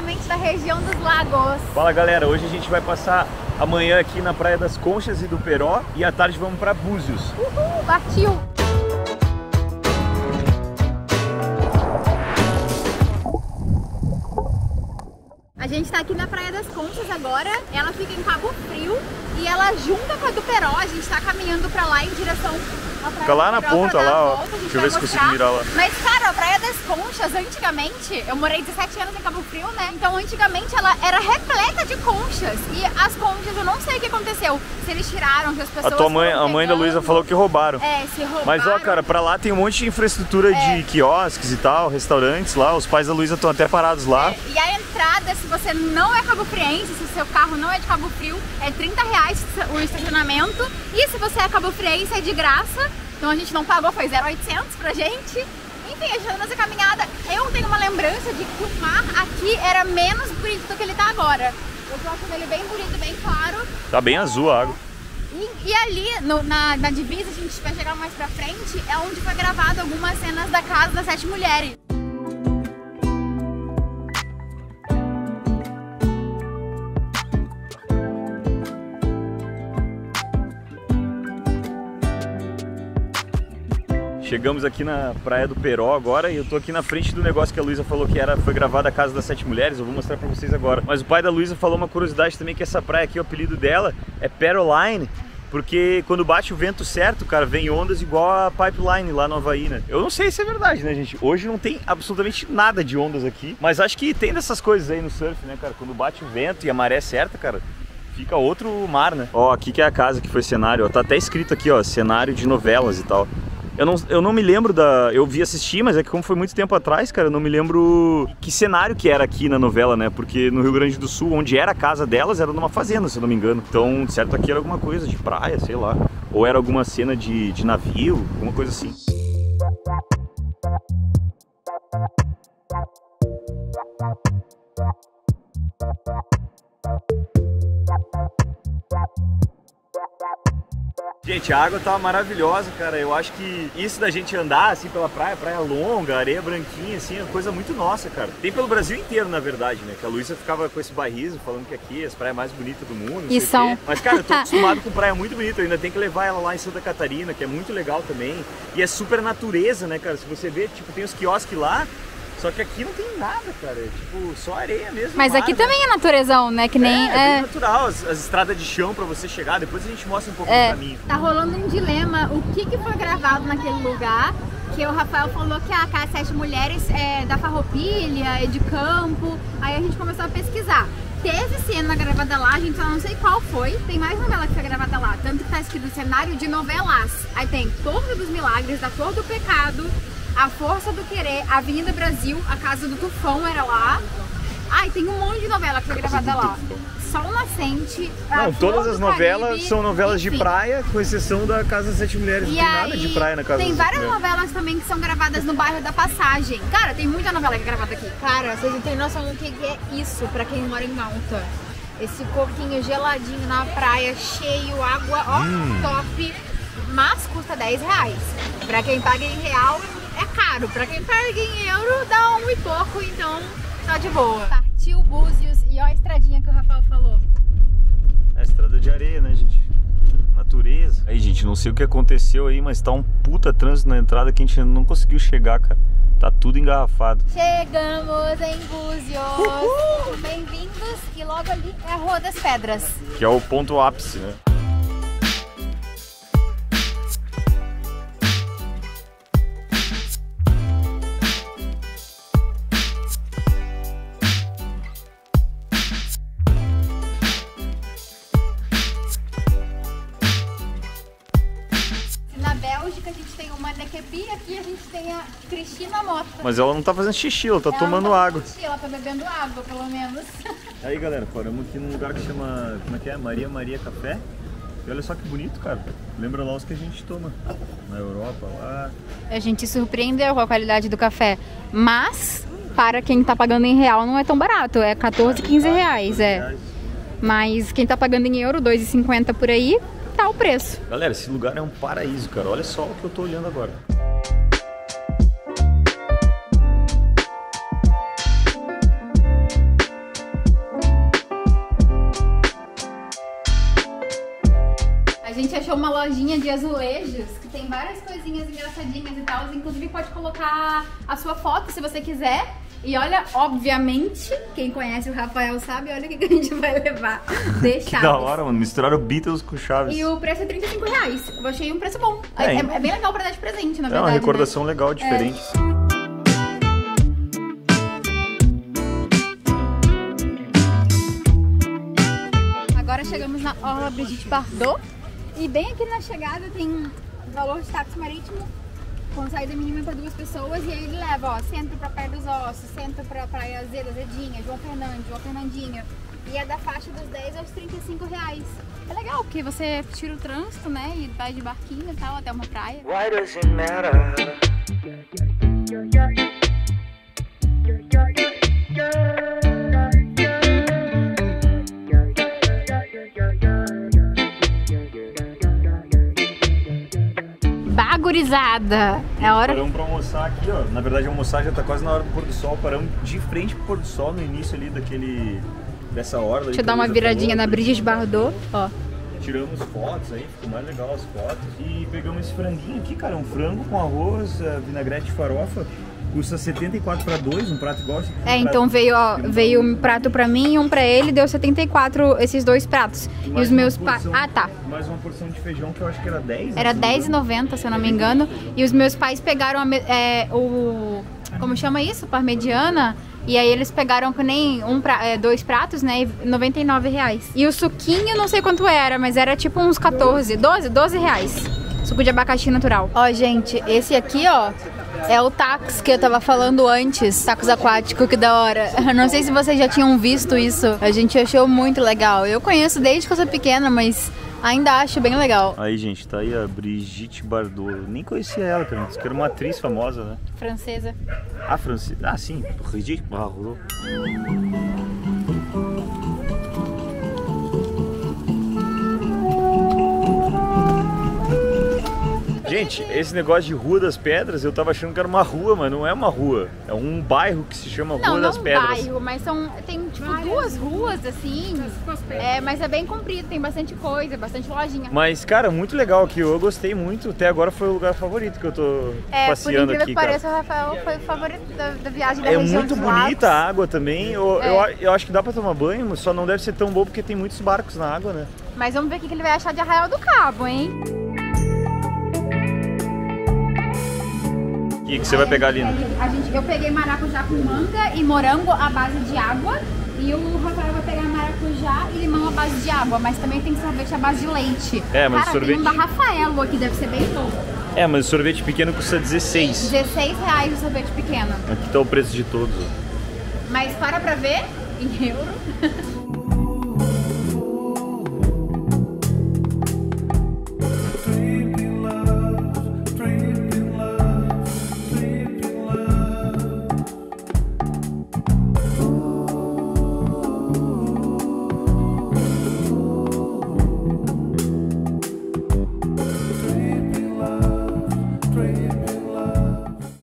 diretamente da região dos lagos. Fala galera, hoje a gente vai passar amanhã aqui na Praia das Conchas e do Peró e à tarde vamos para Búzios. Uhul, partiu! A gente tá aqui na Praia das Conchas agora, ela fica em Cabo Frio e ela junta com a do Peró, a gente tá caminhando pra lá em direção Fica lá na ponta, lá, ó. Deixa eu ver se consigo mirar lá. Mas, cara, a Praia das Conchas, antigamente, eu morei 17 anos em Cabo Frio, né? Então, antigamente, ela era repleta de conchas. E as conchas, eu não sei o que aconteceu. Se eles tiraram, se as pessoas. A tua mãe, a mãe da Luísa falou que roubaram. É, se roubaram. Mas, ó, cara, pra lá tem um monte de infraestrutura é. de quiosques e tal, restaurantes lá. Os pais da Luísa estão até parados lá. É. E a entrada, se você não é cabo friense, se o seu carro não é de Cabo Frio, é 30 reais o estacionamento. E se você é cabo friense, é de graça. Então a gente não pagou, foi 0,800 pra gente. Enfim, a gente tá nessa caminhada. Eu tenho uma lembrança de que o mar aqui era menos bonito do que ele tá agora. Eu tô achando ele bem bonito, bem claro. Tá bem azul a água. E, e ali, no, na, na divisa, a gente vai chegar mais pra frente, é onde foi gravado algumas cenas da Casa das Sete Mulheres. Chegamos aqui na Praia do Peró agora e eu tô aqui na frente do negócio que a Luísa falou que era, foi gravada a Casa das Sete Mulheres, eu vou mostrar pra vocês agora. Mas o pai da Luísa falou uma curiosidade também, que essa praia aqui, o apelido dela é Peroline, porque quando bate o vento certo, cara, vem ondas igual a pipeline lá no Havaí, né? Eu não sei se é verdade, né, gente? Hoje não tem absolutamente nada de ondas aqui, mas acho que tem dessas coisas aí no surf, né, cara? Quando bate o vento e a maré certa, cara, fica outro mar, né? Ó, aqui que é a casa que foi cenário, ó, tá até escrito aqui, ó, cenário de novelas e tal. Eu não, eu não me lembro da. Eu vi assistir, mas é que como foi muito tempo atrás, cara, eu não me lembro que cenário que era aqui na novela, né? Porque no Rio Grande do Sul, onde era a casa delas, era numa fazenda, se eu não me engano. Então, certo, aqui era alguma coisa de praia, sei lá. Ou era alguma cena de, de navio, alguma coisa assim. Gente, a água tá maravilhosa, cara. Eu acho que isso da gente andar assim pela praia, praia longa, areia branquinha, assim, é coisa muito nossa, cara. Tem pelo Brasil inteiro, na verdade, né? Que a Luísa ficava com esse barriso falando que aqui é as praias mais bonitas do mundo. E são. Mas, cara, eu tô acostumado com praia muito bonita. Eu ainda tem que levar ela lá em Santa Catarina, que é muito legal também. E é super natureza, né, cara? Se você ver, tipo, tem os quiosques lá, só que aqui não tem nada, cara. É tipo, só areia mesmo. Mas mar, aqui né? também é naturezão, né? Que nem. É, é... é natural, as, as, estradas de chão pra você chegar, depois a gente mostra um pouco é. do caminho. Tá rolando um dilema. O que, que foi gravado naquele lugar? Que o Rafael falou que a Casa Sete Mulheres é da Farroupilha, é de campo. Aí a gente começou a pesquisar. Teve cena gravada lá, a gente só não sei qual foi. Tem mais novela que foi gravada lá. Tanto que tá escrito cenário de novelas. Aí tem Torre dos Milagres, da Flor do Pecado, a Força do Querer, Avenida Brasil, A Casa do Tufão era lá. Ai, ah, tem um monte de novela que foi gravada lá. Sol Nascente. Não, todas as novelas Caribe, são novelas enfim. de praia, com exceção da Casa das Sete Mulheres. E não tem aí, nada de praia na Casa Tem várias novelas também que são gravadas no bairro da Passagem. Cara, tem muita novela que é gravada aqui. Cara, vocês não têm noção do que é isso pra quem mora em Malta. Esse coquinho geladinho na praia, cheio, água, ó, hum. top. Mas custa 10 reais. Pra quem paga em real, é caro. Pra quem paga em euro, dá um e pouco, então tá de boa. Partiu Búzios e ó a estradinha que o Rafael falou. É a estrada de areia, né, gente? Natureza. Aí, gente, não sei o que aconteceu aí, mas tá um puta trânsito na entrada que a gente não conseguiu chegar, cara. Tá tudo engarrafado. Chegamos em Búzios. Bem-vindos. E logo ali é a Rua das Pedras. Que é o ponto ápice, né? Mas ela não tá fazendo xixi, ela tá ela tomando tá água. Xixi, ela tá bebendo água, pelo menos. Aí galera, paramos aqui num lugar que chama. Como é que é? Maria Maria Café. E olha só que bonito, cara. Lembra lá os que a gente toma na Europa lá. A gente surpreendeu com a qualidade do café. Mas, para quem tá pagando em real, não é tão barato. É 14, 15 reais. É. Mas quem tá pagando em euro, 2,50 por aí, Tá o preço. Galera, esse lugar é um paraíso, cara. Olha só o que eu tô olhando agora. A gente achou uma lojinha de azulejos que tem várias coisinhas engraçadinhas e tal. Inclusive pode colocar a sua foto se você quiser. E olha, obviamente, quem conhece o Rafael sabe, olha o que que a gente vai levar. De Que Chaves. da hora, mano. Misturaram Beatles com Chaves. E o preço é 35 reais. Eu achei um preço bom. É, É, é- é bem legal pra dar de presente, na É verdade. uma né? recordação legal, diferente. Agora chegamos na Orla Brigitte Bardot. E bem aqui na chegada tem valor de táxi marítimo com saída mínima para duas pessoas. E aí ele leva, ó, centro pra Praia dos Ossos, centro pra Praia Azeda, Zedinha, João Fernando, João Fernandinho. E é da faixa dos 10 aos 35 reais. É legal, porque você tira o trânsito, né? E vai de barquinho e tal até uma praia. Why does it matter? É a hora. Paramos pra almoçar aqui, ó. Na verdade, almoçar já tá quase na hora do pôr do sol. Paramos de frente pro pôr do sol no início ali daquele. dessa orla. Deixa eu dar uma viradinha na Brigitte Bardot, ó. Tiramos fotos aí, ficou mais legal as fotos. E pegamos esse franguinho aqui, cara. Um frango com arroz, eh, vinagrete de farofa. Custa 74 para 2, um prato igual. aqui, É, um então prato- veio, ó, veio um prato pra mim e um pra ele, deu 74 esses dois pratos. E mais os meus pais. porção- Ah, tá. Mais uma porção de feijão que eu acho que era 10. né, Era se não me engano. 10,90, se eu não me engano. E os meus pais pegaram a me- é, o. Como chama isso? Parmegiana. E aí eles pegaram que nem um pra- é, dois pratos, né? E 99 reais. E o suquinho, não sei quanto era, mas era tipo uns 14, 12, 12 reais. Suco de abacaxi natural. Ó, gente, esse aqui, ó, é o tax que eu tava falando antes. Tacos aquático, que da hora. Eu não sei se vocês já tinham visto isso. A gente achou muito legal. Eu conheço desde que eu sou pequena, mas ainda acho bem legal. Aí, gente, tá aí a Brigitte Bardot. Eu nem conhecia ela, cara. Diz que era uma atriz famosa, né? Francesa. Ah, Francis. Ah, sim. Brigitte Bardot. Gente, esse negócio de Rua das Pedras, eu tava achando que era uma rua, mas não é uma rua. É um bairro que se chama Não, Rua não das um Pedras. bairro, mas são. Tem tipo duas ruas assim. É, mas é bem comprido, tem bastante coisa, bastante lojinha. Mas, cara, muito legal aqui. Eu gostei muito. Até agora foi o lugar favorito que eu tô É, por passeando incrível aqui, que cara. pareça, o Rafael foi o favorito da, da viagem da É muito bonita a água também. Eu, É. eu, eu acho que dá pra tomar banho, só não deve ser tão bom porque tem muitos barcos na água, né? Mas vamos ver o que que ele vai achar de Arraial do Cabo, hein? E que você vai pegar ali, né? A gente, eu peguei maracujá com manga e morango à base de água. E o Rafael vai pegar maracujá e limão à base de água. Mas também tem sorvete à base de leite. É, mas Cara, sorvete- tem um da Rafaelo aqui, deve ser bem bom. É, mas o sorvete pequeno custa 16. 16 reais o sorvete pequeno. Aqui tá o preço de todos. Mas para pra ver, em euro.